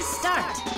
start.